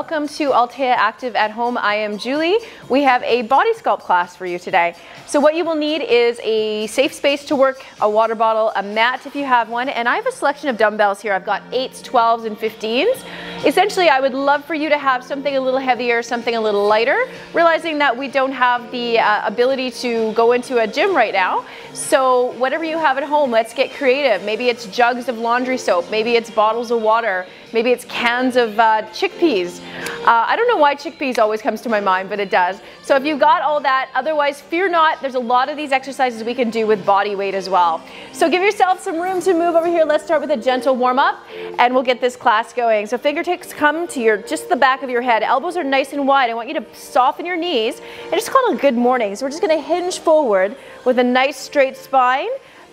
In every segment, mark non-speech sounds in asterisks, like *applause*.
welcome to Altea Active at Home. I am Julie. We have a body sculpt class for you today. So what you will need is a safe space to work, a water bottle, a mat if you have one, and I have a selection of dumbbells here. I've got 8s, 12s, and 15s. Essentially, I would love for you to have something a little heavier, something a little lighter, realizing that we don't have the uh, ability to go into a gym right now. So whatever you have at home, let's get creative. Maybe it's jugs of laundry soap, maybe it's bottles of water, maybe it's cans of uh, chickpeas. Uh, I don't know why chickpeas always comes to my mind, but it does. So if you've got all that, otherwise fear not, there's a lot of these exercises we can do with body weight as well. So give yourself some room to move over here. Let's start with a gentle warm up and we'll get this class going. So fingertips come to your just the back of your head. Elbows are nice and wide. I want you to soften your knees and just call it a good morning. So we're just gonna hinge forward with a nice straight spine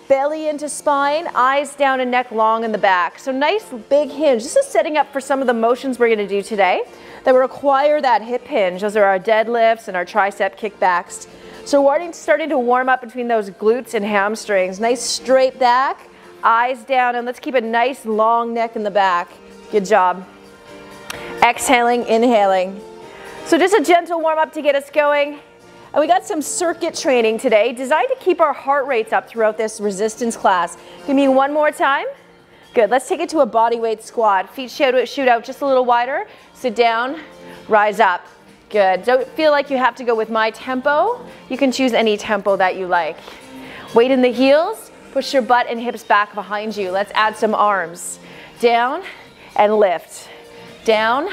belly into spine, eyes down and neck long in the back. So nice big hinge. This is setting up for some of the motions we're gonna do today that require that hip hinge. Those are our deadlifts and our tricep kickbacks. So starting to warm up between those glutes and hamstrings. Nice straight back, eyes down, and let's keep a nice long neck in the back. Good job. Exhaling, inhaling. So just a gentle warm up to get us going. And we got some circuit training today designed to keep our heart rates up throughout this resistance class. Give me one more time. Good, let's take it to a body weight squat. Feet shoot, shoot out just a little wider. Sit down, rise up. Good. Don't feel like you have to go with my tempo. You can choose any tempo that you like. Weight in the heels. Push your butt and hips back behind you. Let's add some arms. Down and lift. Down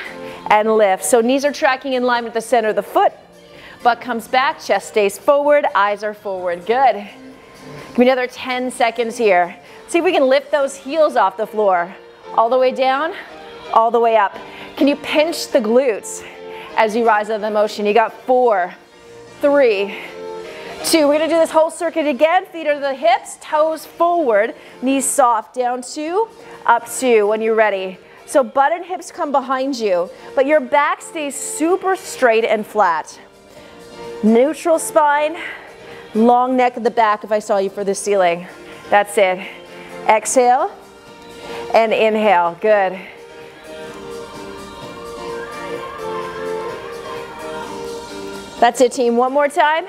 and lift. So knees are tracking in line with the center of the foot. Butt comes back, chest stays forward, eyes are forward. Good. Give me another 10 seconds here. See if we can lift those heels off the floor. All the way down, all the way up. Can you pinch the glutes? as you rise out of the motion. You got four, three, two. We're gonna do this whole circuit again. Feet are the hips, toes forward, knees soft. Down two, up two when you're ready. So butt and hips come behind you, but your back stays super straight and flat. Neutral spine, long neck at the back if I saw you for the ceiling. That's it. Exhale and inhale. Good. That's it, team. One more time.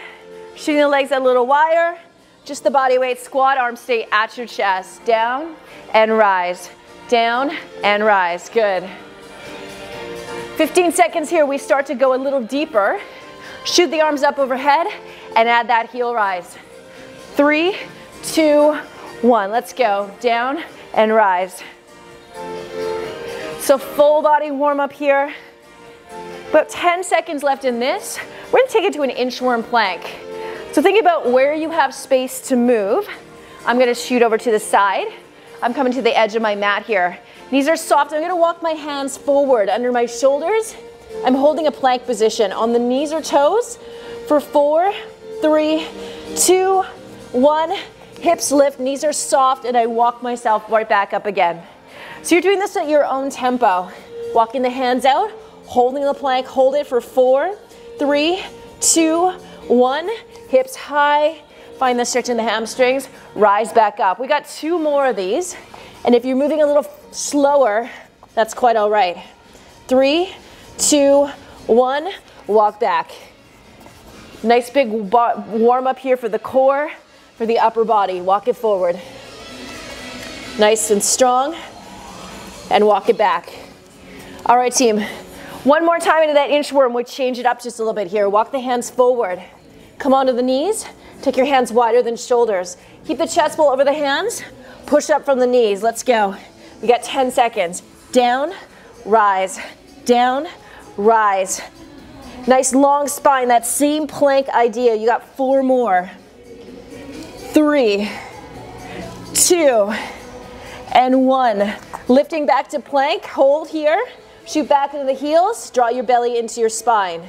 Shooting the legs a little wider. Just the body weight squat. Arms stay at your chest. Down and rise. Down and rise. Good. 15 seconds here. We start to go a little deeper. Shoot the arms up overhead and add that heel rise. Three, two, one. Let's go. Down and rise. So full body warm up here. About 10 seconds left in this. We're gonna take it to an inchworm plank. So think about where you have space to move. I'm gonna shoot over to the side. I'm coming to the edge of my mat here. Knees are soft. I'm gonna walk my hands forward under my shoulders. I'm holding a plank position on the knees or toes for four, three, two, one. Hips lift, knees are soft, and I walk myself right back up again. So you're doing this at your own tempo. Walking the hands out, holding the plank, hold it for four, three, two, one. Hips high, find the stretch in the hamstrings, rise back up. We got two more of these. And if you're moving a little slower, that's quite all right. Three, two, one, walk back. Nice big warm up here for the core, for the upper body. Walk it forward. Nice and strong, and walk it back. All right, team. One more time into that inchworm, we change it up just a little bit here. Walk the hands forward. Come onto the knees. Take your hands wider than shoulders. Keep the chest ball over the hands. Push up from the knees. Let's go. We got 10 seconds. Down, rise, down, rise. Nice long spine, that same plank idea. You got four more. Three, two, and one. Lifting back to plank, hold here. Shoot back into the heels, draw your belly into your spine.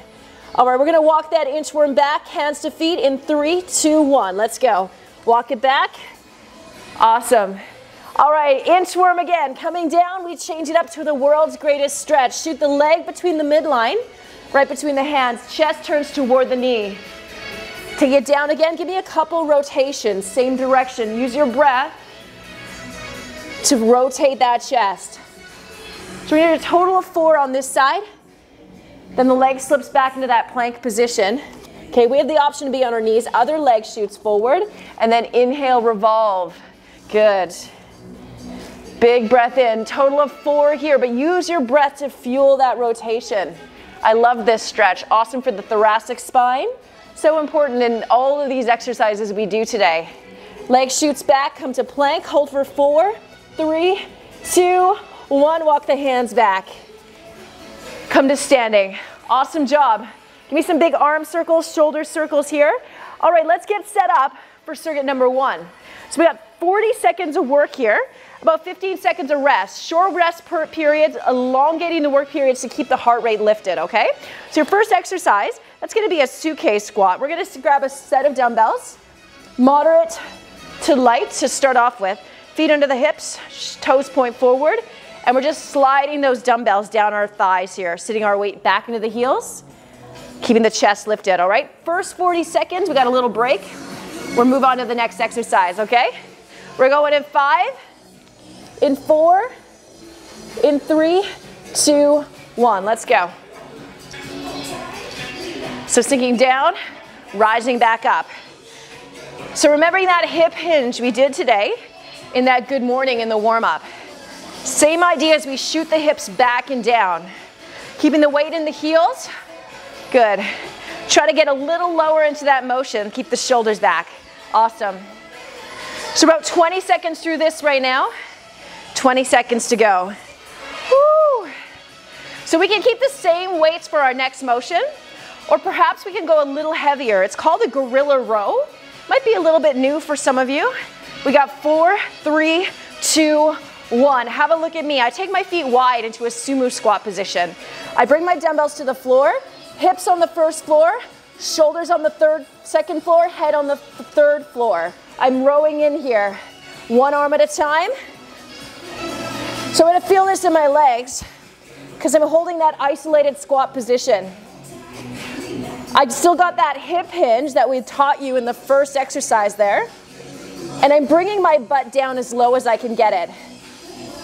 All right, we're gonna walk that inchworm back, hands to feet in three, two, one. Let's go. Walk it back. Awesome. All right, inchworm again. Coming down, we change it up to the world's greatest stretch. Shoot the leg between the midline, right between the hands. Chest turns toward the knee. Take it down again. Give me a couple rotations, same direction. Use your breath to rotate that chest. So we need a total of four on this side. Then the leg slips back into that plank position. Okay, we have the option to be on our knees. Other leg shoots forward. And then inhale, revolve. Good. Big breath in. Total of four here, but use your breath to fuel that rotation. I love this stretch. Awesome for the thoracic spine. So important in all of these exercises we do today. Leg shoots back, come to plank, hold for four, three, two, one. Walk the hands back. Come to standing. Awesome job. Give me some big arm circles, shoulder circles here. All right, let's get set up for circuit number one. So we got 40 seconds of work here, about 15 seconds of rest. Short rest per periods, elongating the work periods to keep the heart rate lifted, okay? So your first exercise, that's gonna be a suitcase squat. We're gonna grab a set of dumbbells, moderate to light to start off with. Feet under the hips, toes point forward, and we're just sliding those dumbbells down our thighs here, sitting our weight back into the heels, keeping the chest lifted, all right? First 40 seconds, we got a little break. We'll move on to the next exercise, okay? We're going in five, in four, in three, two, one. Let's go. So sinking down, rising back up. So remembering that hip hinge we did today in that good morning in the warm up. Same idea as we shoot the hips back and down. Keeping the weight in the heels. Good. Try to get a little lower into that motion. Keep the shoulders back. Awesome. So about 20 seconds through this right now. 20 seconds to go. Woo. So we can keep the same weights for our next motion, or perhaps we can go a little heavier. It's called a gorilla row. Might be a little bit new for some of you. We got four, three, two, one. Have a look at me. I take my feet wide into a sumo squat position. I bring my dumbbells to the floor, hips on the first floor, shoulders on the third, second floor, head on the third floor. I'm rowing in here, one arm at a time. So I'm gonna feel this in my legs because I'm holding that isolated squat position. I've still got that hip hinge that we taught you in the first exercise there. And I'm bringing my butt down as low as I can get it.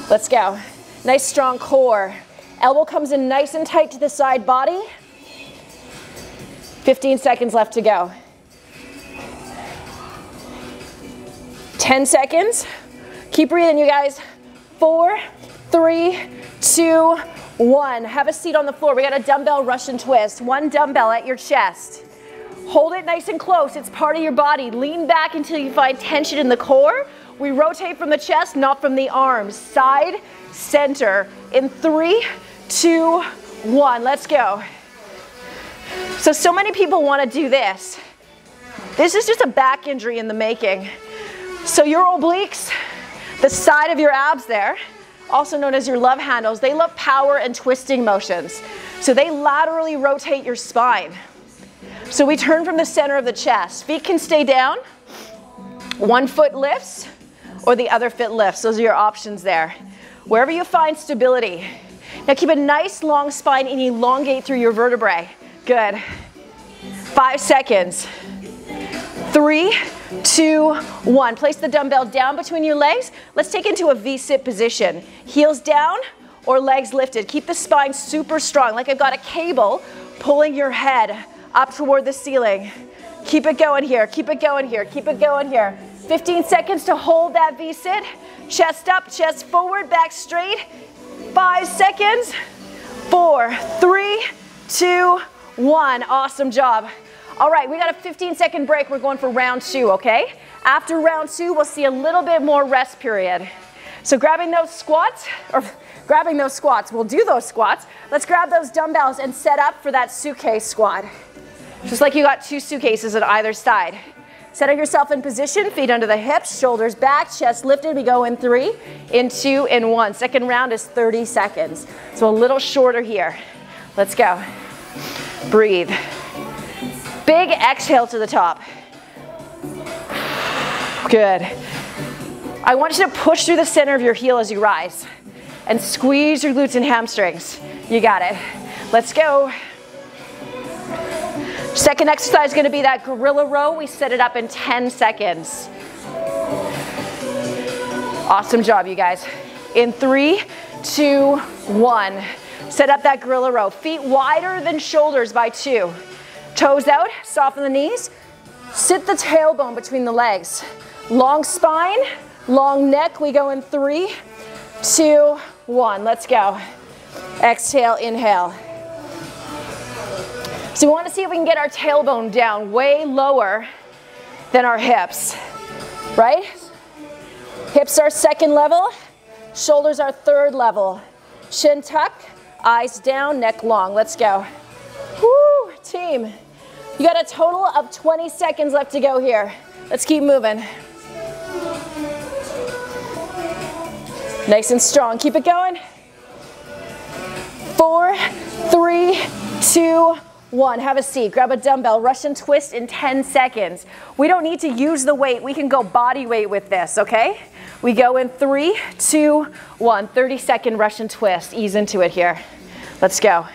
Let's go. Nice strong core. Elbow comes in nice and tight to the side body. 15 seconds left to go. 10 seconds. Keep breathing, you guys. Four, three, two, one. Have a seat on the floor. We got a dumbbell Russian twist. One dumbbell at your chest. Hold it nice and close. It's part of your body. Lean back until you find tension in the core. We rotate from the chest, not from the arms. Side, center. In three, two, one. Let's go. So, so many people want to do this. This is just a back injury in the making. So your obliques, the side of your abs there, also known as your love handles, they love power and twisting motions. So they laterally rotate your spine. So we turn from the center of the chest. Feet can stay down. One foot lifts or the other foot lifts. Those are your options there. Wherever you find stability. Now keep a nice long spine and elongate through your vertebrae. Good. Five seconds. Three, two, one. Place the dumbbell down between your legs. Let's take into a V-sit position. Heels down or legs lifted. Keep the spine super strong, like I've got a cable pulling your head up toward the ceiling. Keep it going here, keep it going here, keep it going here. 15 seconds to hold that V-sit. Chest up, chest forward, back straight. Five seconds. Four, three, two, one. Awesome job. All right, we got a 15 second break. We're going for round two, okay? After round two, we'll see a little bit more rest period. So grabbing those squats, or grabbing those squats, we'll do those squats. Let's grab those dumbbells and set up for that suitcase squat. Just like you got two suitcases on either side. Setting yourself in position, feet under the hips, shoulders back, chest lifted. We go in three, in two, in one. Second round is 30 seconds. So a little shorter here. Let's go. Breathe. Big exhale to the top. Good. I want you to push through the center of your heel as you rise and squeeze your glutes and hamstrings. You got it. Let's go. Second exercise is going to be that gorilla row. We set it up in 10 seconds. Awesome job, you guys. In three, two, one. Set up that gorilla row. Feet wider than shoulders by two. Toes out, soften the knees. Sit the tailbone between the legs. Long spine, long neck. We go in three, two, one. Let's go. Exhale, inhale. So we want to see if we can get our tailbone down way lower than our hips, right? Hips are second level, shoulders are third level. Chin tuck, eyes down, neck long. Let's go. Woo, team. You got a total of 20 seconds left to go here. Let's keep moving. Nice and strong. Keep it going. Four, three, two, one. Have a seat. Grab a dumbbell. Russian twist in 10 seconds. We don't need to use the weight. We can go body weight with this, okay? We go in three, two, one. 30 second Russian twist. Ease into it here. Let's go.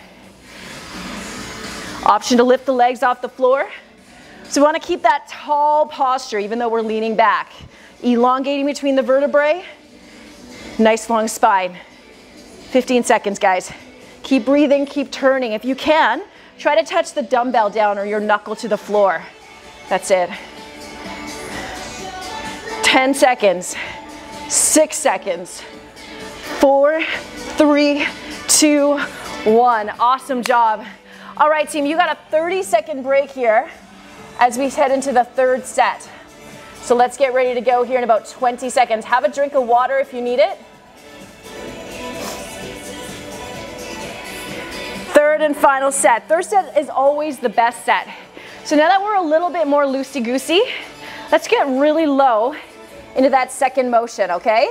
Option to lift the legs off the floor. So we want to keep that tall posture even though we're leaning back. Elongating between the vertebrae. Nice long spine. 15 seconds, guys. Keep breathing, keep turning. If you can, try to touch the dumbbell down or your knuckle to the floor. That's it. 10 seconds, six seconds, four, three, two, one. Awesome job. All right, team, you got a 30 second break here as we head into the third set. So let's get ready to go here in about 20 seconds. Have a drink of water if you need it. Third and final set. Third set is always the best set. So now that we're a little bit more loosey-goosey, let's get really low into that second motion, okay?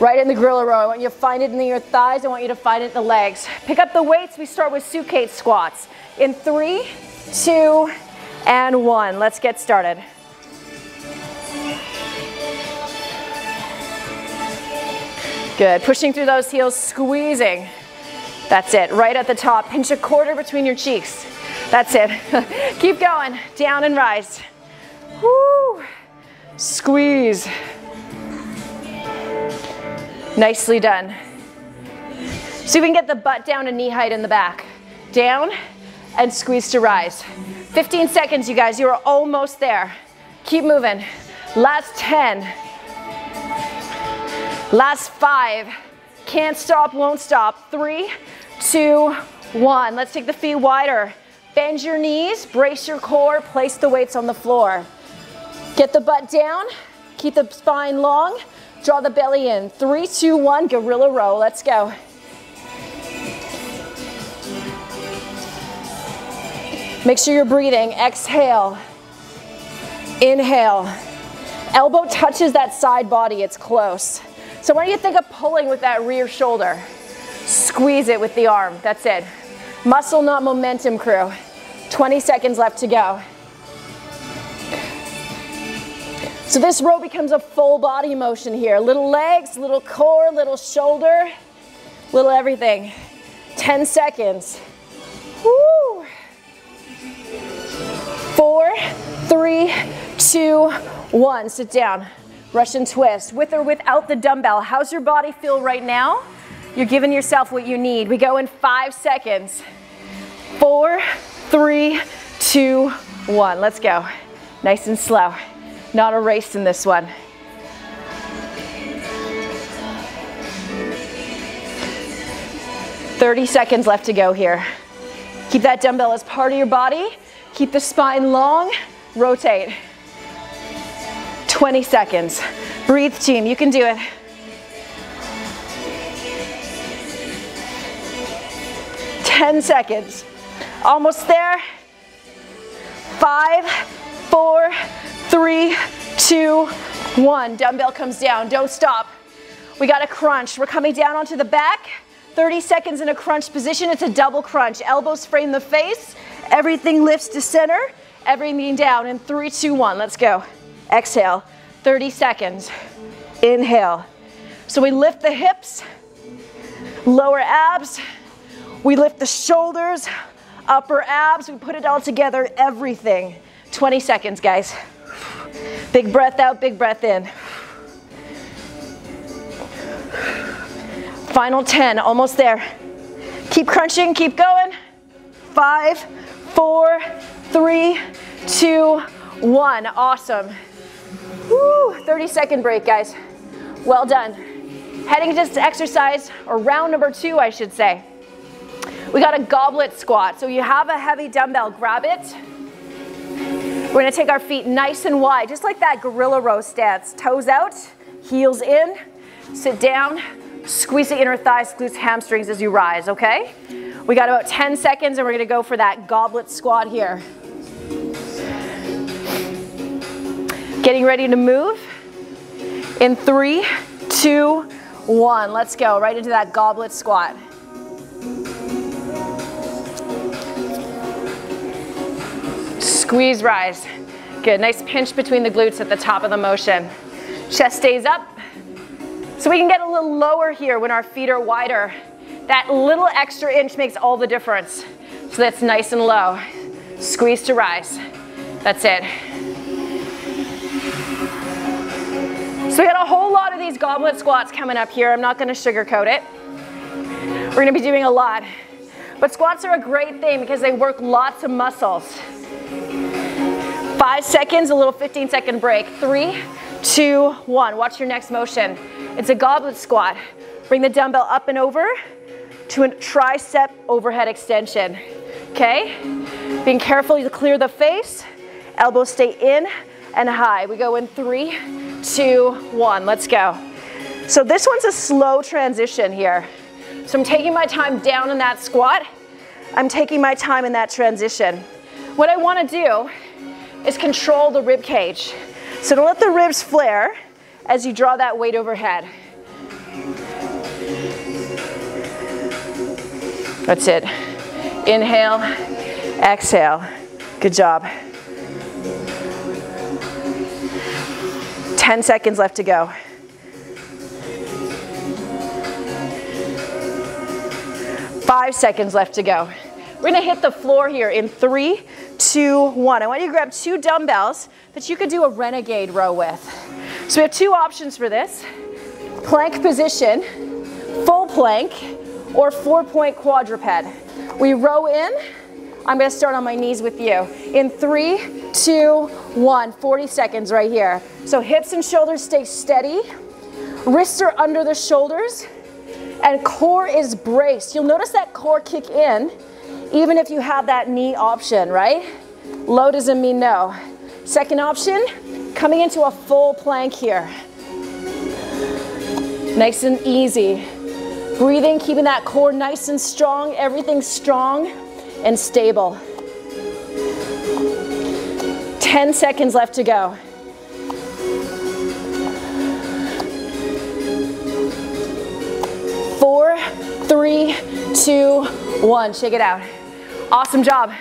Right in the gorilla row. I want you to find it in your thighs. I want you to find it in the legs. Pick up the weights. We start with suitcase squats. In three, two, and one. Let's get started. Good. Pushing through those heels, squeezing. That's it. Right at the top. Pinch a quarter between your cheeks. That's it. *laughs* Keep going. Down and rise. Woo. Squeeze. Nicely done. So we can get the butt down to knee height in the back. Down and squeeze to rise. 15 seconds, you guys. You are almost there. Keep moving. Last 10. Last five. Can't stop, won't stop. Three, two, one. Let's take the feet wider. Bend your knees, brace your core, place the weights on the floor. Get the butt down, keep the spine long, draw the belly in. Three, two, one, gorilla row. Let's go. Make sure you're breathing. Exhale. Inhale. Elbow touches that side body, it's close. So when you think of pulling with that rear shoulder, squeeze it with the arm. That's it. Muscle, not momentum, crew. 20 seconds left to go. So this row becomes a full body motion here. Little legs, little core, little shoulder, little everything. 10 seconds. Woo. Four, three, two, one. Sit down. Russian twist, with or without the dumbbell. How's your body feel right now? You're giving yourself what you need. We go in five seconds. Four, three, two, one. Let's go. Nice and slow. Not a race in this one. Thirty seconds left to go here. Keep that dumbbell as part of your body. Keep the spine long. Rotate. 20 seconds. Breathe, team. You can do it. Ten seconds. Almost there. Five, four, three, two, one. Dumbbell comes down. Don't stop. We got a crunch. We're coming down onto the back. 30 seconds in a crunch position. It's a double crunch. Elbows frame the face. Everything lifts to center. Everything down in three, two, one. Let's go. Exhale, 30 seconds. Inhale. So we lift the hips, lower abs, we lift the shoulders, upper abs, we put it all together, everything. 20 seconds, guys. Big breath out, big breath in. Final 10, almost there. Keep crunching, keep going. Five, four, three, two, one. Awesome. Woo, 30 second break, guys. Well done. Heading to exercise, or round number two, I should say. We got a goblet squat. So you have a heavy dumbbell, grab it. We're gonna take our feet nice and wide, just like that gorilla row stance. Toes out, heels in, sit down, squeeze the inner thighs, glutes, hamstrings as you rise, okay? We got about 10 seconds and we're gonna go for that goblet squat here. Getting ready to move. In three, two, one. Let's go, right into that goblet squat. Squeeze, rise. Good, nice pinch between the glutes at the top of the motion. Chest stays up. So we can get a little lower here when our feet are wider. That little extra inch makes all the difference. So that's nice and low. Squeeze to rise. That's it. So we got a whole lot of these goblet squats coming up here. I'm not gonna sugarcoat it. We're gonna be doing a lot. But squats are a great thing because they work lots of muscles. Five seconds, a little 15 second break. Three, two, one. Watch your next motion. It's a goblet squat. Bring the dumbbell up and over to a tricep overhead extension. Okay? Being careful to clear the face. Elbows stay in and high. We go in three, two, one. Let's go. So this one's a slow transition here. So I'm taking my time down in that squat. I'm taking my time in that transition. What I want to do is control the rib cage. So don't let the ribs flare as you draw that weight overhead. That's it. Inhale, exhale. Good job. 10 seconds left to go. Five seconds left to go. We're gonna hit the floor here in three, two, one. I want you to grab two dumbbells that you could do a renegade row with. So we have two options for this. Plank position, full plank, or four point quadruped. We row in, I'm gonna start on my knees with you. In three, two, one, 40 seconds right here. So hips and shoulders stay steady. Wrists are under the shoulders and core is braced. You'll notice that core kick in even if you have that knee option, right? Low doesn't mean no. Second option, coming into a full plank here. Nice and easy. Breathing, keeping that core nice and strong, everything strong and stable. 10 seconds left to go. Four, three, two, one. Shake it out. Awesome job.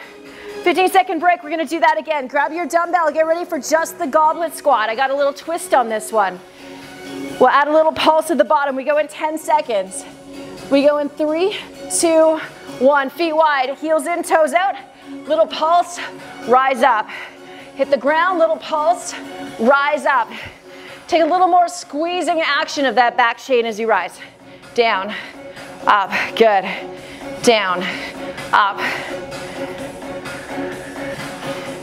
15 second break, we're gonna do that again. Grab your dumbbell, get ready for just the goblet squat. I got a little twist on this one. We'll add a little pulse at the bottom. We go in 10 seconds. We go in three, two, one. Feet wide, heels in, toes out. Little pulse, rise up. Hit the ground, little pulse, rise up. Take a little more squeezing action of that back chain as you rise. Down, up, good. Down, up.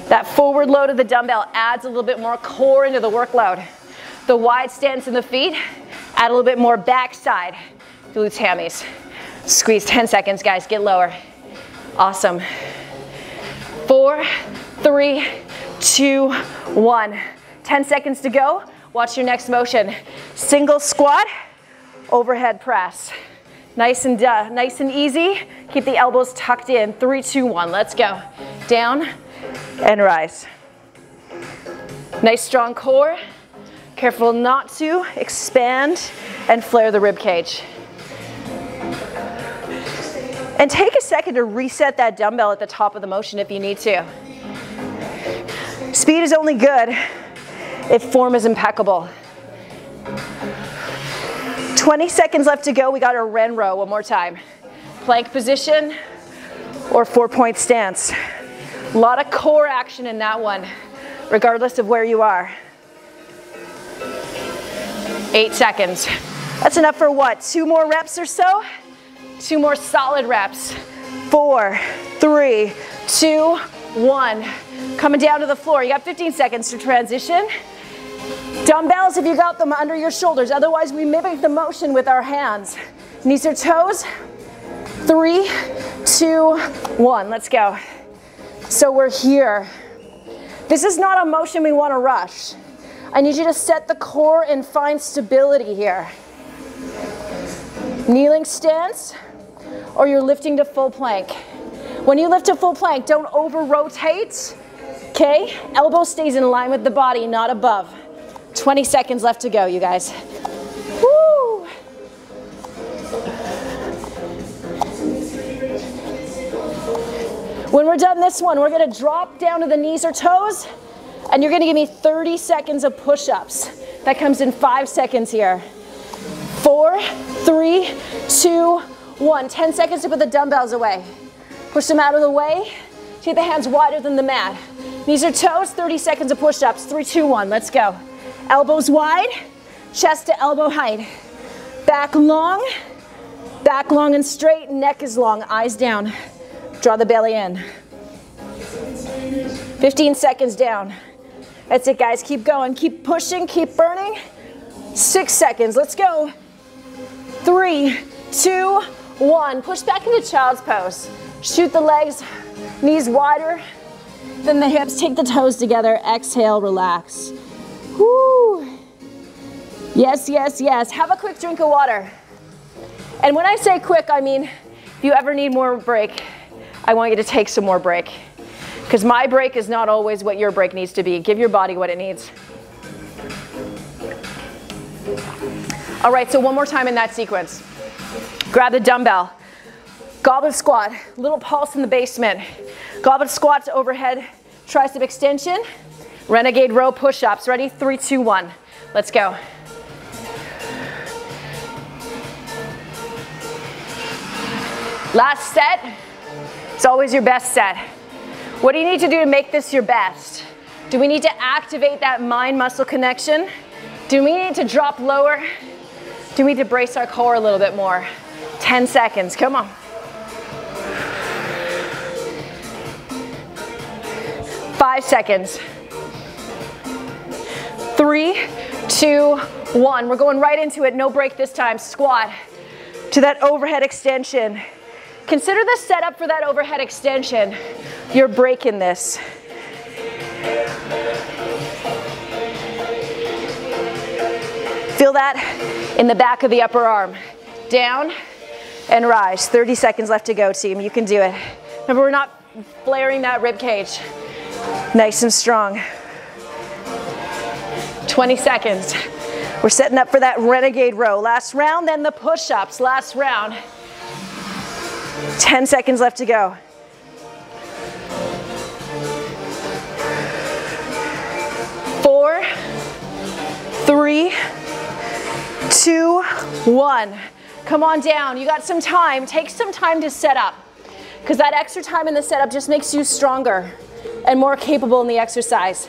That forward load of the dumbbell adds a little bit more core into the workload. The wide stance in the feet, add a little bit more backside, glutes, hammies. Squeeze 10 seconds, guys, get lower. Awesome. Four, three, two, one. 10 seconds to go. Watch your next motion. Single squat, overhead press. Nice and, uh, nice and easy. Keep the elbows tucked in. Three, two, one. Let's go. Down and rise. Nice strong core. Careful not to expand and flare the rib cage. And take a second to reset that dumbbell at the top of the motion if you need to. Speed is only good if form is impeccable. 20 seconds left to go. We got our Ren row one more time. Plank position or four point stance. A lot of core action in that one, regardless of where you are. Eight seconds. That's enough for what, two more reps or so? Two more solid reps. Four, three, two, one. Coming down to the floor. You got 15 seconds to transition. Dumbbells if you got them under your shoulders. Otherwise, we mimic the motion with our hands. Knees or toes. Three, two, one. Let's go. So we're here. This is not a motion we want to rush. I need you to set the core and find stability here. Kneeling stance, or you're lifting to full plank. When you lift to full plank, don't over rotate, okay? Elbow stays in line with the body, not above. 20 seconds left to go, you guys. Woo! When we're done this one, we're gonna drop down to the knees or toes, and you're gonna give me 30 seconds of push-ups. That comes in five seconds here. Four, three, two, one. 10 seconds to put the dumbbells away. Push them out of the way. Take the hands wider than the mat. Knees or toes, 30 seconds of push-ups. Three, two, one, let's go. Elbows wide, chest to elbow height. Back long, back long and straight, neck is long, eyes down. Draw the belly in. 15 seconds down. That's it, guys. Keep going. Keep pushing. Keep burning. Six seconds. Let's go. Three, two, one. Push back into child's pose. Shoot the legs, knees wider than the hips. Take the toes together. Exhale, relax. Woo. Yes, yes, yes. Have a quick drink of water. And when I say quick, I mean if you ever need more break, I want you to take some more break. Because my break is not always what your break needs to be. Give your body what it needs. All right, so one more time in that sequence. Grab the dumbbell. Goblet squat, little pulse in the basement. Goblet squat to overhead, tricep extension. Renegade row push-ups. Ready? Three, two, one. Let's go. Last set. It's always your best set. What do you need to do to make this your best? Do we need to activate that mind-muscle connection? Do we need to drop lower? Do we need to brace our core a little bit more? 10 seconds, come on. Five seconds. Three, two, one. We're going right into it, no break this time. Squat to that overhead extension. Consider the setup for that overhead extension. You're breaking this. Feel that in the back of the upper arm. Down and rise. 30 seconds left to go, team. You can do it. Remember, we're not flaring that rib cage. Nice and strong. 20 seconds. We're setting up for that renegade row. Last round, then the push-ups. Last round. 10 seconds left to go. Four, three, two, one. Come on down. You got some time. Take some time to set up because that extra time in the setup just makes you stronger and more capable in the exercise.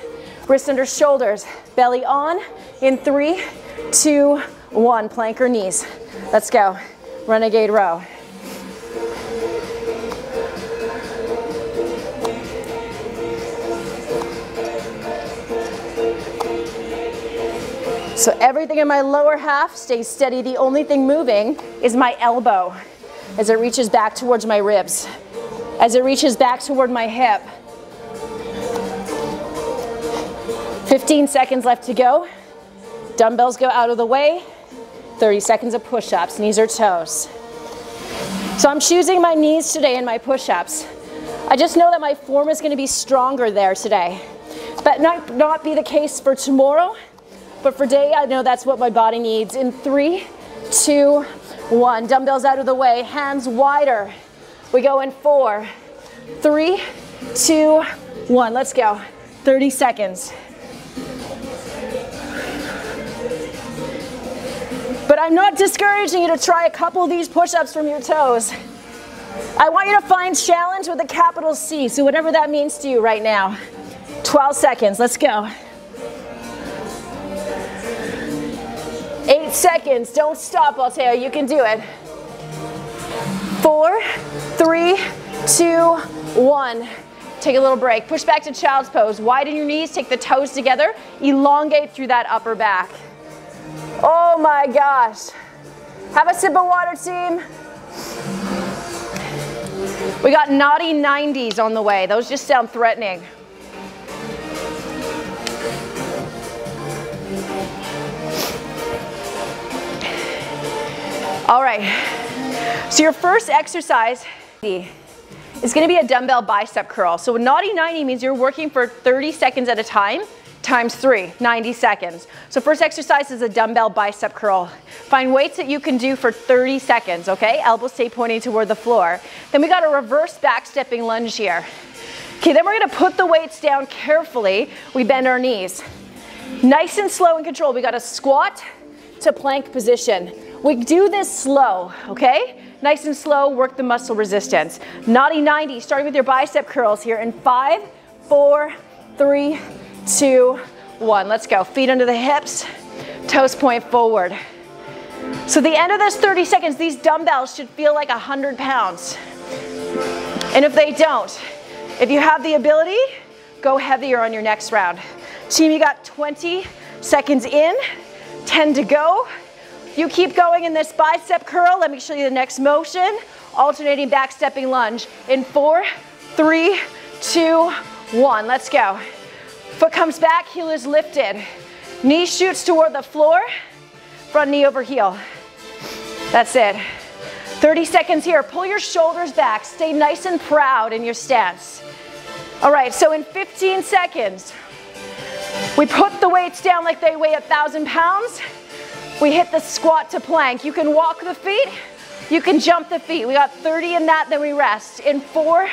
Wrists under shoulders, belly on in three, two, one. Plank or knees. Let's go. Renegade row. So everything in my lower half stays steady. The only thing moving is my elbow as it reaches back towards my ribs, as it reaches back toward my hip. 15 seconds left to go. Dumbbells go out of the way. 30 seconds of push-ups, knees or toes. So I'm choosing my knees today in my push-ups. I just know that my form is gonna be stronger there today. But not, not be the case for tomorrow but for day, I know that's what my body needs. In three, two, one. Dumbbells out of the way, hands wider. We go in four, three, two, one. Let's go. 30 seconds. I'm not discouraging you to try a couple of these push-ups from your toes. I want you to find challenge with a capital C, so whatever that means to you right now. 12 seconds, let's go. Eight seconds. Don't stop, you. You can do it. Four, three, two, one. Take a little break. Push back to child's pose. Widen your knees, take the toes together, elongate through that upper back. Oh my gosh. Have a sip of water, team. We got naughty 90s on the way. Those just sound threatening. All right, so your first exercise is gonna be a dumbbell bicep curl. So naughty 90 means you're working for 30 seconds at a time times three, 90 seconds. So first exercise is a dumbbell bicep curl. Find weights that you can do for 30 seconds, okay? Elbows stay pointing toward the floor. Then we got a reverse back stepping lunge here. Okay, then we're gonna put the weights down carefully. We bend our knees. Nice and slow and controlled. We got a squat to plank position. We do this slow, okay? Nice and slow, work the muscle resistance. Naughty 90, starting with your bicep curls here in five, four, three, two, one. Let's go. Feet under the hips, toes point forward. So the end of this 30 seconds, these dumbbells should feel like 100 pounds. And if they don't, if you have the ability, go heavier on your next round. Team, you got 20 seconds in, 10 to go. You keep going in this bicep curl. Let me show you the next motion. Alternating back stepping lunge in four, three, two, one. Let's go. Foot comes back, heel is lifted. Knee shoots toward the floor, front knee over heel. That's it. 30 seconds here. Pull your shoulders back. Stay nice and proud in your stance. All right, so in 15 seconds, we put the weights down like they weigh a thousand pounds. We hit the squat to plank. You can walk the feet, you can jump the feet. We got 30 in that, then we rest. In four,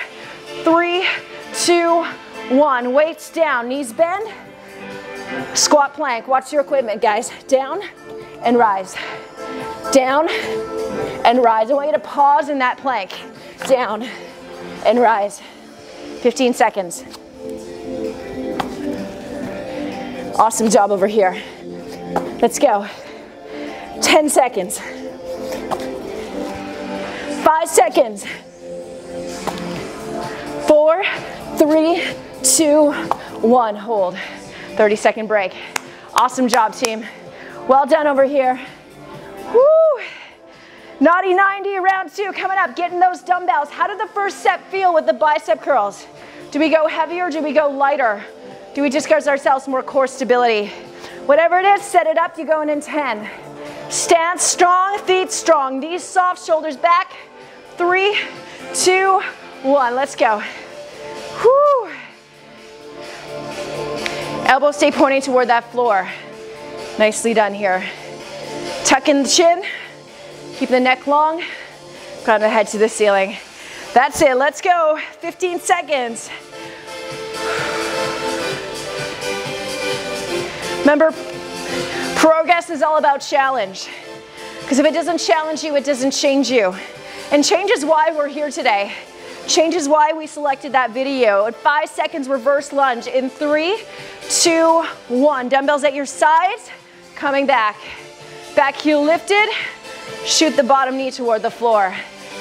three, two, one, weights down, knees bend. Squat plank, watch your equipment, guys. Down and rise. Down and rise. I want you to pause in that plank. Down and rise. 15 seconds. Awesome job over here. Let's go. 10 seconds. Five seconds. Four, three, two, one. Hold. 30 second break. Awesome job, team. Well done over here. Woo! Naughty 90, round two coming up. Getting those dumbbells. How did the first set feel with the bicep curls? Do we go heavier do we go lighter? Do we just give ourselves more core stability? Whatever it is, set it up. You're going in 10. Stance strong, feet strong. Knees soft, shoulders back. Three, two, one. Let's go. Whoo! Elbows stay pointing toward that floor. Nicely done here. Tuck in the chin, keep the neck long, crown the head to the ceiling. That's it, let's go. 15 seconds. Remember, progress is all about challenge. Because if it doesn't challenge you, it doesn't change you. And change is why we're here today. Change is why we selected that video. At five seconds reverse lunge in three, two, one. Dumbbells at your sides, coming back. Back heel lifted, shoot the bottom knee toward the floor.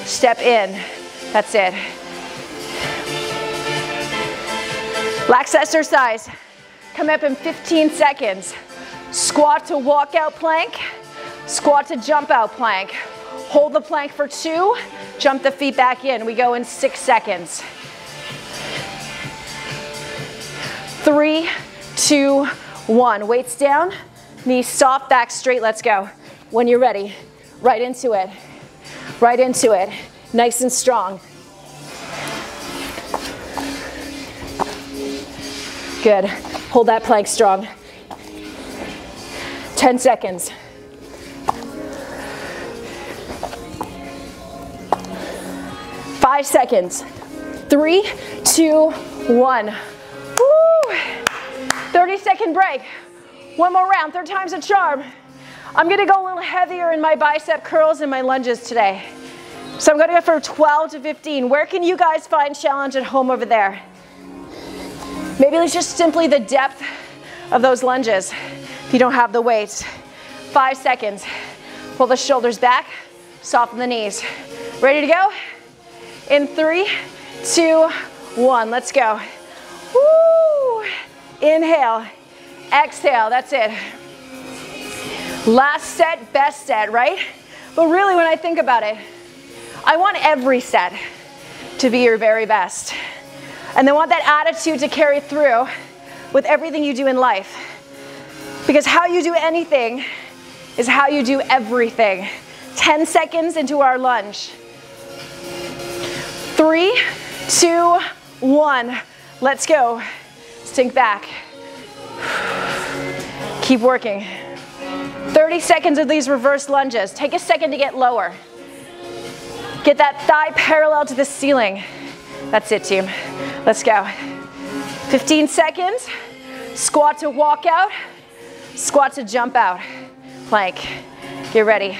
Step in, that's it. Lax exercise, come up in 15 seconds. Squat to walk out plank, squat to jump out plank. Hold the plank for two, jump the feet back in. We go in six seconds. Three, two, one. Weights down, knees soft, back straight, let's go. When you're ready, right into it, right into it. Nice and strong. Good, hold that plank strong. 10 seconds. Five seconds. Three, two, one. Woo! 30 second break. One more round, third time's a charm. I'm gonna go a little heavier in my bicep curls and my lunges today. So I'm gonna go for 12 to 15. Where can you guys find challenge at home over there? Maybe it's just simply the depth of those lunges if you don't have the weights. Five seconds. Pull the shoulders back, soften the knees. Ready to go? In three, two, one. Let's go. Woo! Inhale, exhale, that's it. Last set, best set, right? But really, when I think about it, I want every set to be your very best. And I want that attitude to carry through with everything you do in life. Because how you do anything is how you do everything. 10 seconds into our lunge. Three, two, one. Let's go. Sink back. Keep working. 30 seconds of these reverse lunges. Take a second to get lower. Get that thigh parallel to the ceiling. That's it, team. Let's go. 15 seconds. Squat to walk out. Squat to jump out. Plank. Get ready.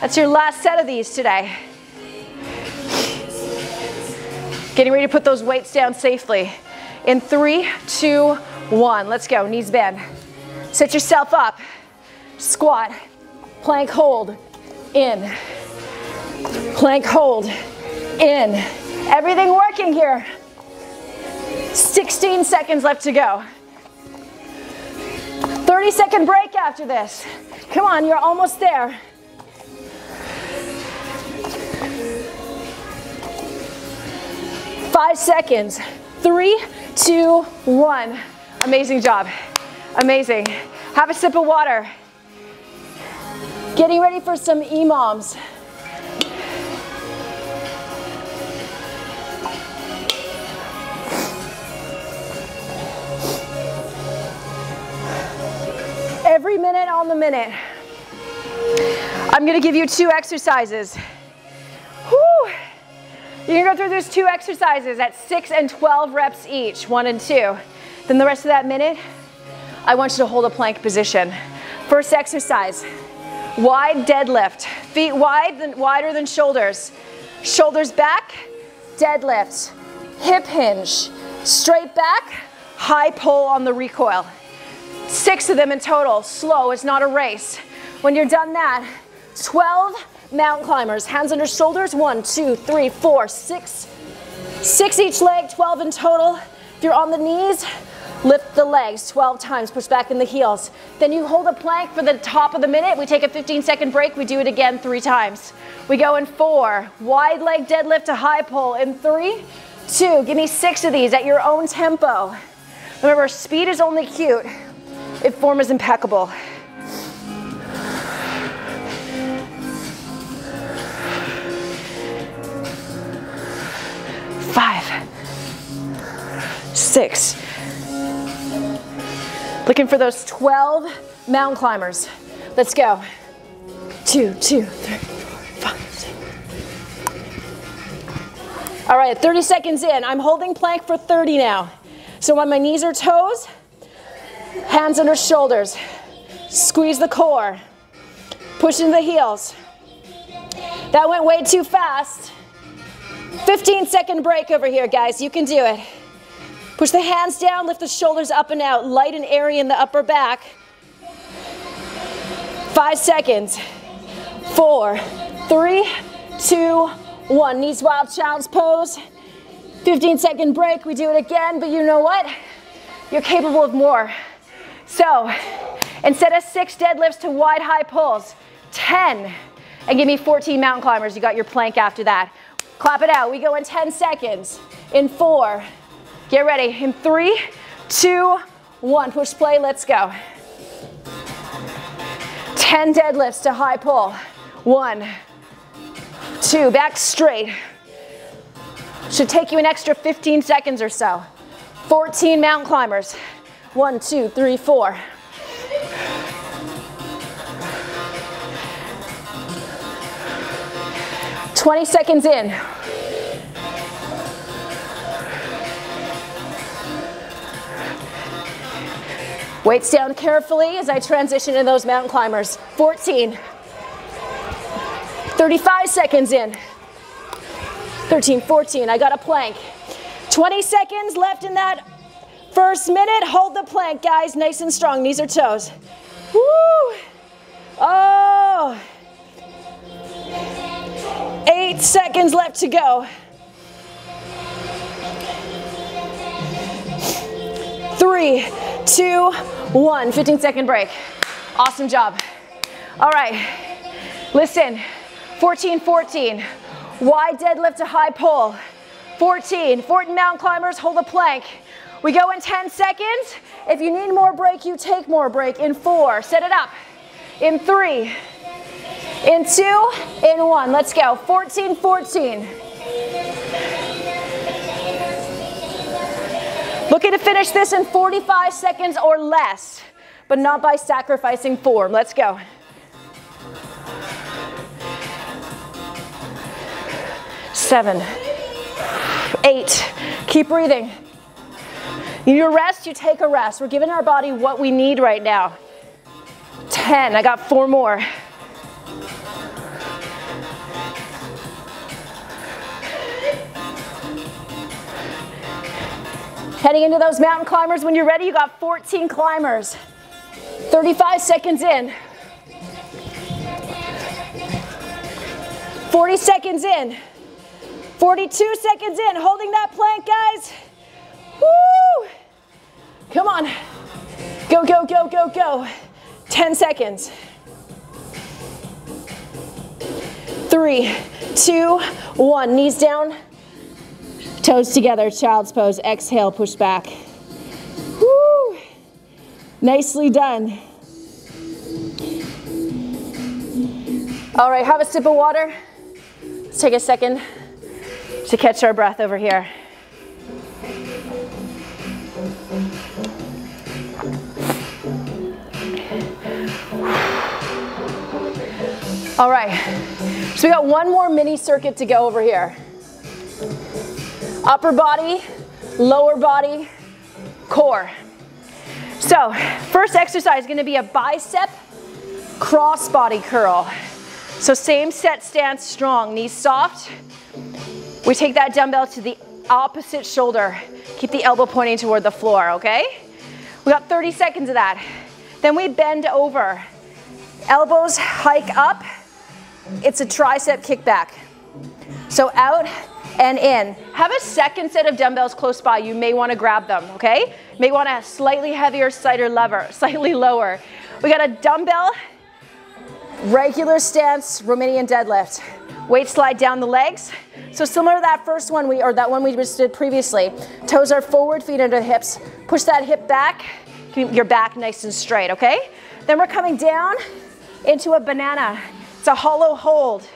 That's your last set of these today. Getting ready to put those weights down safely. In three, two, one. Let's go. Knees bend. Set yourself up. Squat. Plank hold. In. Plank hold. In. Everything working here. 16 seconds left to go. 30 second break after this. Come on, you're almost there. Five seconds. Three, two, one. Amazing job. Amazing. Have a sip of water. Getting ready for some EMOMs. Every minute on the minute. I'm gonna give you two exercises. You're gonna go through those two exercises at six and 12 reps each, one and two. Then the rest of that minute, I want you to hold a plank position. First exercise, wide deadlift. Feet wide, than, wider than shoulders. Shoulders back, deadlift. Hip hinge, straight back, high pull on the recoil. Six of them in total, slow, it's not a race. When you're done that, 12 mountain climbers, hands under shoulders, one, two, three, four, six, six each leg, 12 in total. If you're on the knees, lift the legs 12 times, push back in the heels. Then you hold a plank for the top of the minute. We take a 15 second break, we do it again three times. We go in four, wide leg deadlift to high pull in three, two, give me six of these at your own tempo. Remember, speed is only cute if form is impeccable. Five, six. Looking for those 12 mountain climbers. Let's go. Two, two, three, four, five, six. All right, 30 seconds in. I'm holding plank for 30 now. So on my knees or toes, hands under shoulders. Squeeze the core. Push the heels. That went way too fast. 15 second break over here, guys. You can do it. Push the hands down, lift the shoulders up and out, light and airy in the upper back. Five seconds. Four, three, two, one. Knees wild child's pose. 15 second break. We do it again, but you know what? You're capable of more. So instead of six deadlifts to wide high pulls, 10. And give me 14 mountain climbers. You got your plank after that. Clap it out. We go in 10 seconds. In four. Get ready. In three, two, one. Push play. Let's go. 10 deadlifts to high pull. One, two, back straight. Should take you an extra 15 seconds or so. 14 mountain climbers. One, two, three, four. 20 seconds in. Weights down carefully as I transition in those mountain climbers. 14. 35 seconds in. 13, 14, I got a plank. 20 seconds left in that first minute. Hold the plank, guys, nice and strong, knees or toes. Woo! Oh! Eight seconds left to go. Three, two, one. 15 second break. Awesome job. All right, listen. 14, 14. Wide deadlift to high pull. 14, 14 mountain climbers, hold a plank. We go in 10 seconds. If you need more break, you take more break. In four, set it up. In three, in two, in one. Let's go, 14, 14. Looking to finish this in 45 seconds or less, but not by sacrificing form. Let's go. Seven, eight, keep breathing. You rest, you take a rest. We're giving our body what we need right now. 10, I got four more. Heading into those mountain climbers, when you're ready, you got 14 climbers. 35 seconds in. 40 seconds in. 42 seconds in, holding that plank, guys. Woo! Come on. Go, go, go, go, go. 10 seconds. Three, two, one. Knees down, toes together, child's pose. Exhale, push back. Woo! Nicely done. All right, have a sip of water. Let's take a second to catch our breath over here. All right, so we got one more mini circuit to go over here. Upper body, lower body, core. So first exercise is gonna be a bicep cross body curl. So same set stance, strong, knees soft. We take that dumbbell to the opposite shoulder. Keep the elbow pointing toward the floor, okay? We got 30 seconds of that. Then we bend over. Elbows hike up, it's a tricep kickback. So out and in. Have a second set of dumbbells close by. You may want to grab them, okay? May want a slightly heavier, slighter lever, *laughs* slightly lower. We got a dumbbell, regular stance, Romanian deadlift. Weight slide down the legs. So similar to that first one we, or that one we just did previously. Toes are forward, feet under the hips. Push that hip back, keep your back nice and straight, okay? Then we're coming down into a banana. It's a hollow hold.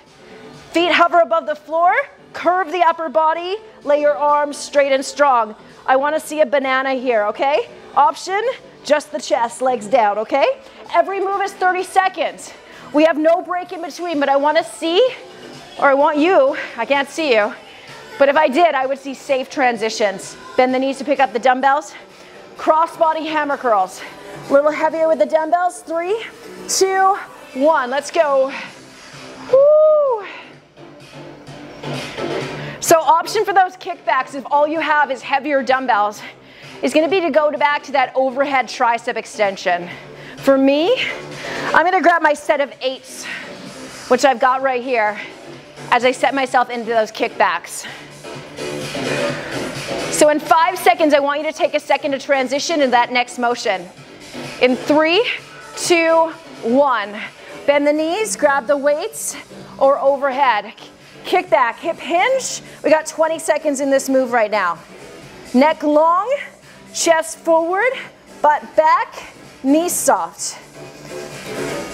Feet hover above the floor, curve the upper body, lay your arms straight and strong. I wanna see a banana here, okay? Option, just the chest, legs down, okay? Every move is 30 seconds. We have no break in between, but I wanna see, or I want you, I can't see you, but if I did, I would see safe transitions. Bend the knees to pick up the dumbbells. Cross body hammer curls. A little heavier with the dumbbells. Three, two, one. Let's go. Woo. So option for those kickbacks, if all you have is heavier dumbbells, is gonna be to go to back to that overhead tricep extension. For me, I'm gonna grab my set of eights, which I've got right here, as I set myself into those kickbacks. So in five seconds, I want you to take a second to transition in that next motion. In three, two, one. Bend the knees, grab the weights or overhead. Kick back, hip hinge. We got 20 seconds in this move right now. Neck long, chest forward, butt back, knees soft.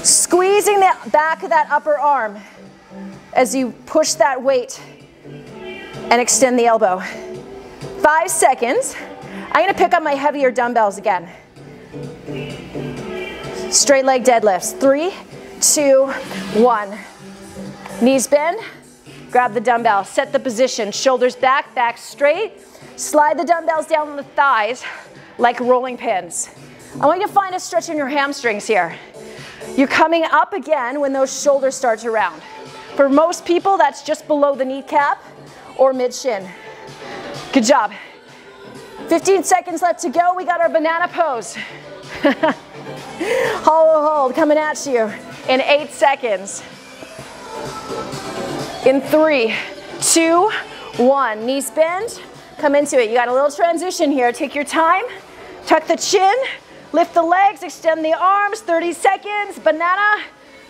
Squeezing the back of that upper arm as you push that weight and extend the elbow. Five seconds. I'm gonna pick up my heavier dumbbells again. Straight leg deadlifts. Three, two, one. Knees bend, grab the dumbbell, set the position, shoulders back, back straight. Slide the dumbbells down on the thighs like rolling pins. I want you to find a stretch in your hamstrings here. You're coming up again when those shoulders start to round. For most people, that's just below the kneecap or mid shin. Good job. 15 seconds left to go. We got our banana pose. *laughs* Hollow hold coming at you in eight seconds. In three, two, one. Knees bend, come into it. You got a little transition here. Take your time. Tuck the chin, lift the legs, extend the arms, 30 seconds, banana.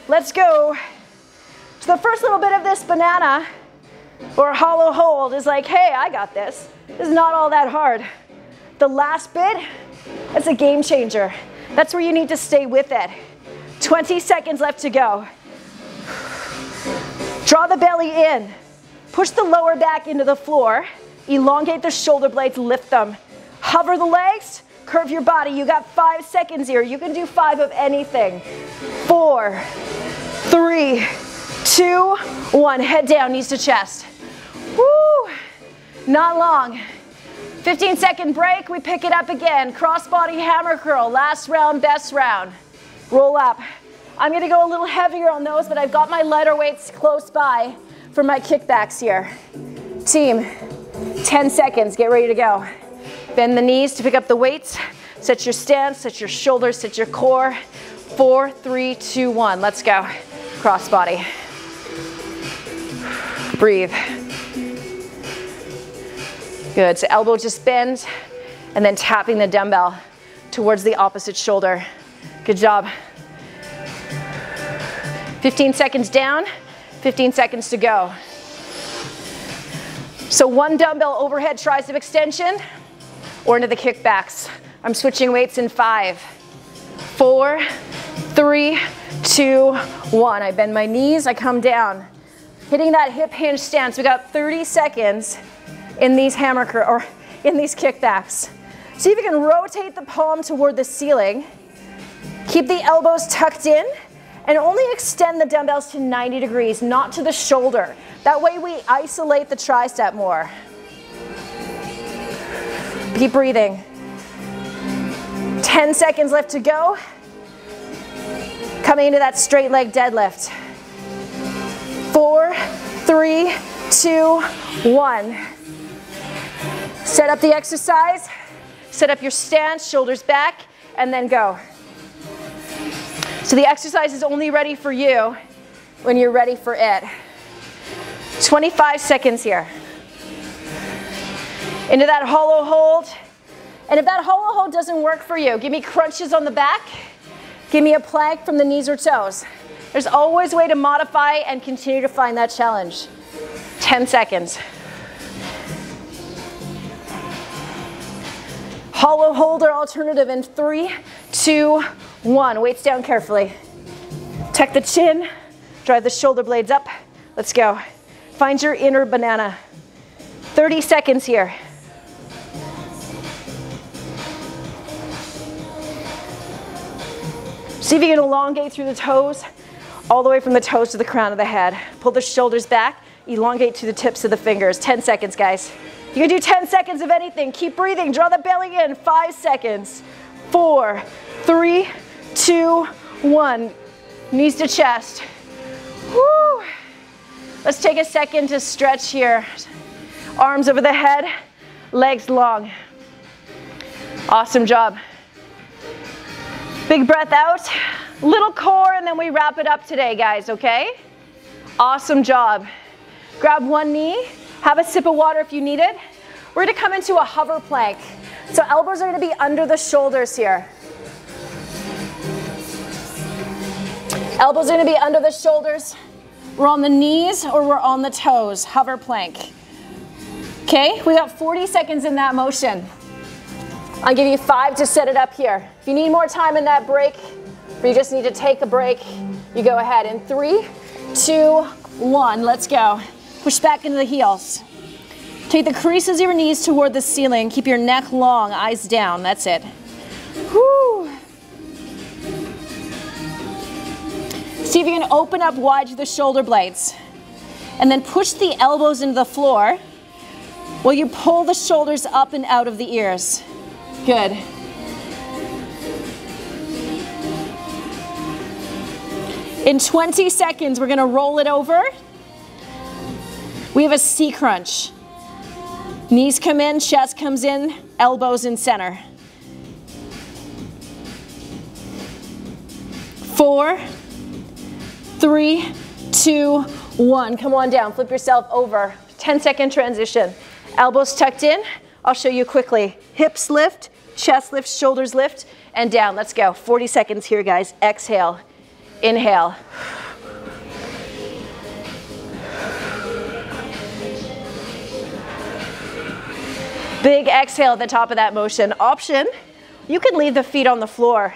Let's go. So the first little bit of this banana or hollow hold is like, hey, I got this. This is not all that hard. The last bit, that's a game changer. That's where you need to stay with it. 20 seconds left to go. Draw the belly in. Push the lower back into the floor. Elongate the shoulder blades, lift them. Hover the legs, curve your body. You got five seconds here. You can do five of anything. Four, three, two, one. Head down, knees to chest. Woo! Not long. 15 second break, we pick it up again. Cross body hammer curl, last round, best round. Roll up. I'm gonna go a little heavier on those, but I've got my lighter weights close by for my kickbacks here. Team, 10 seconds, get ready to go. Bend the knees to pick up the weights. Set your stance, set your shoulders, set your core. Four, three, two, one. Let's go. Cross body. Breathe. Good, so elbow just bend and then tapping the dumbbell towards the opposite shoulder. Good job. 15 seconds down, 15 seconds to go. So one dumbbell overhead tricep extension or into the kickbacks. I'm switching weights in five, four, three, two, one. I bend my knees, I come down. Hitting that hip hinge stance. We got 30 seconds in these hammer or in these kickbacks. See if you can rotate the palm toward the ceiling. Keep the elbows tucked in and only extend the dumbbells to 90 degrees, not to the shoulder. That way we isolate the tricep more. Keep breathing. 10 seconds left to go. Coming into that straight leg deadlift. Four, three, two, one. Set up the exercise, set up your stance, shoulders back, and then go. So the exercise is only ready for you when you're ready for it. 25 seconds here. Into that hollow hold. And if that hollow hold doesn't work for you, give me crunches on the back. Give me a plank from the knees or toes. There's always a way to modify and continue to find that challenge. 10 seconds. Hollow holder alternative in three, two, one. Weights down carefully. Tuck the chin, drive the shoulder blades up. Let's go. Find your inner banana. 30 seconds here. See if you can elongate through the toes, all the way from the toes to the crown of the head. Pull the shoulders back, elongate to the tips of the fingers. 10 seconds, guys. You can do 10 seconds of anything. Keep breathing. Draw the belly in. Five seconds. Four, three, two, one. Knees to chest. Woo. Let's take a second to stretch here. Arms over the head, legs long. Awesome job. Big breath out, little core, and then we wrap it up today, guys, okay? Awesome job. Grab one knee, have a sip of water if you need it. We're gonna come into a hover plank. So elbows are gonna be under the shoulders here. Elbows are gonna be under the shoulders. We're on the knees or we're on the toes, hover plank. Okay, we got 40 seconds in that motion. I'll give you five to set it up here. If you need more time in that break, or you just need to take a break, you go ahead. In three, two, one, let's go. Push back into the heels. Take the creases of your knees toward the ceiling. Keep your neck long, eyes down. That's it. See if you can open up wide to the shoulder blades. And then push the elbows into the floor while you pull the shoulders up and out of the ears. Good. In 20 seconds, we're gonna roll it over we have a C crunch. Knees come in, chest comes in, elbows in center. Four, three, two, one. Come on down, flip yourself over. 10 second transition. Elbows tucked in. I'll show you quickly. Hips lift, chest lift, shoulders lift, and down. Let's go. 40 seconds here, guys. Exhale, inhale. Big exhale at the top of that motion. Option, you can leave the feet on the floor.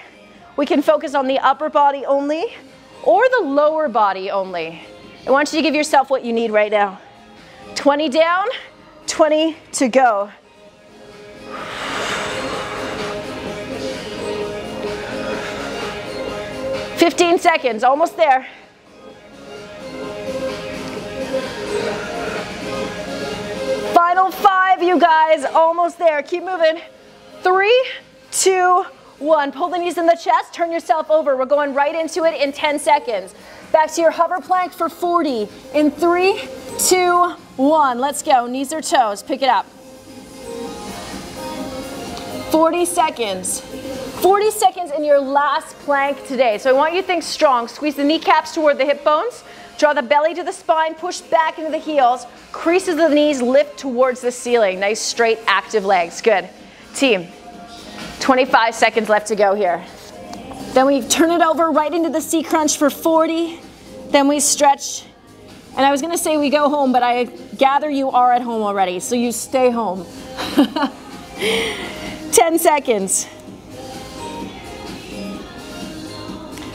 We can focus on the upper body only or the lower body only. I want you to give yourself what you need right now. 20 down, 20 to go. Fifteen seconds, almost there. Final five, you guys, almost there. Keep moving. Three, two, one. Pull the knees in the chest, turn yourself over. We're going right into it in 10 seconds. Back to your hover plank for 40. In three, two, one. Let's go. Knees or toes. Pick it up. 40 seconds. 40 seconds in your last plank today. So I want you to think strong. Squeeze the kneecaps toward the hip bones. Draw the belly to the spine, push back into the heels, creases the knees, lift towards the ceiling. Nice, straight, active legs. Good. Team, 25 seconds left to go here. Then we turn it over right into the C crunch for 40. Then we stretch. And I was gonna say we go home, but I gather you are at home already, so you stay home. *laughs* 10 seconds.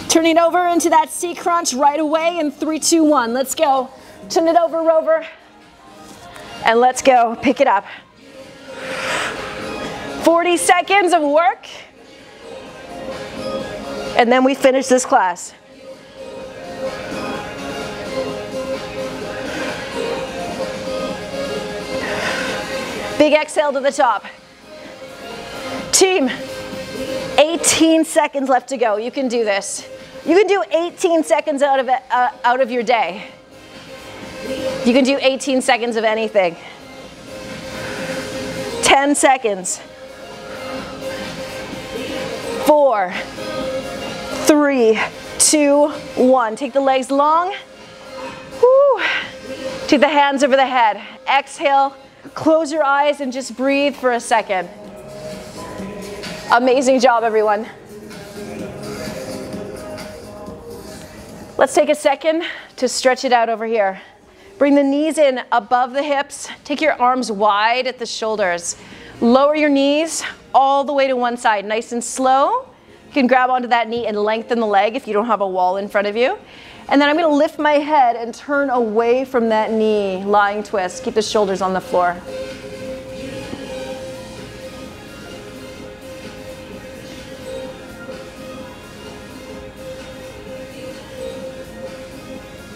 Turning over into that C crunch right away in three, two, one. Let's go. Turn it over, Rover. And let's go. Pick it up. 40 seconds of work. And then we finish this class. Big exhale to the top. Team, 18 seconds left to go. You can do this. You can do 18 seconds out of, uh, out of your day. You can do 18 seconds of anything. 10 seconds. Four, three, two, one. Take the legs long. Woo. Take the hands over the head. Exhale, close your eyes and just breathe for a second. Amazing job, everyone. Let's take a second to stretch it out over here. Bring the knees in above the hips. Take your arms wide at the shoulders. Lower your knees all the way to one side, nice and slow. You can grab onto that knee and lengthen the leg if you don't have a wall in front of you. And then I'm gonna lift my head and turn away from that knee, lying twist. Keep the shoulders on the floor.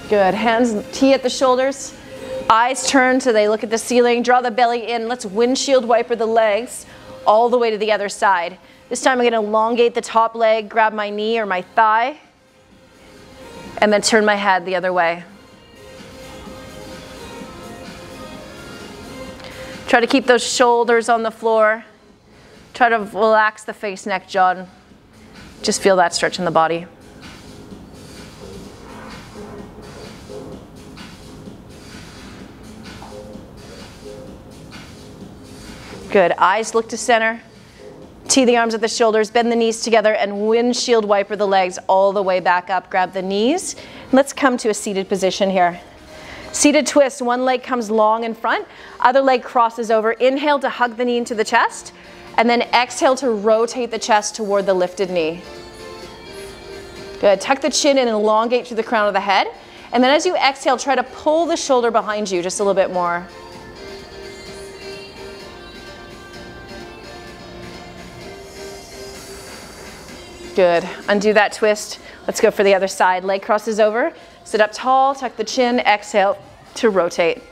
Good. Hands T at the shoulders. Eyes turn so they look at the ceiling. Draw the belly in. Let's windshield wiper the legs all the way to the other side. This time I'm going to elongate the top leg, grab my knee or my thigh, and then turn my head the other way. Try to keep those shoulders on the floor. Try to relax the face, neck, jaw. Just feel that stretch in the body. Good. Eyes look to center. Tee the arms at the shoulders, bend the knees together, and windshield wiper the legs all the way back up. Grab the knees. Let's come to a seated position here. Seated twist, one leg comes long in front, other leg crosses over. Inhale to hug the knee into the chest, and then exhale to rotate the chest toward the lifted knee. Good. Tuck the chin and elongate through the crown of the head. And then as you exhale, try to pull the shoulder behind you just a little bit more. Good. Undo that twist. Let's go for the other side. Leg crosses over. Sit up tall, tuck the chin, exhale to rotate.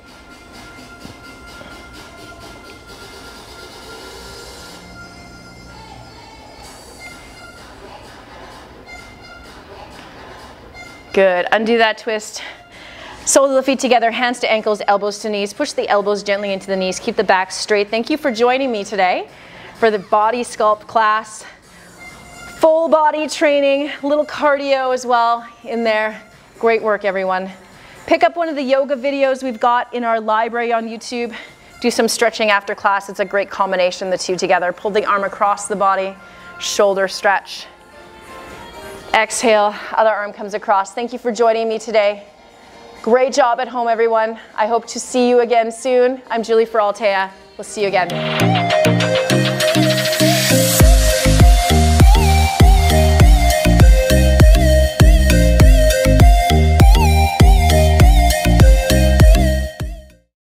Good. Undo that twist. Soles of the feet together, hands to ankles, elbows to knees. Push the elbows gently into the knees. Keep the back straight. Thank you for joining me today for the body sculpt class. Full body training, little cardio as well in there. Great work, everyone. Pick up one of the yoga videos we've got in our library on YouTube. do some stretching after class. It's a great combination, the two together. Pull the arm across the body, shoulder stretch. Exhale, other arm comes across. Thank you for joining me today. Great job at home, everyone. I hope to see you again soon. I'm Julie for Altea. We'll see you again.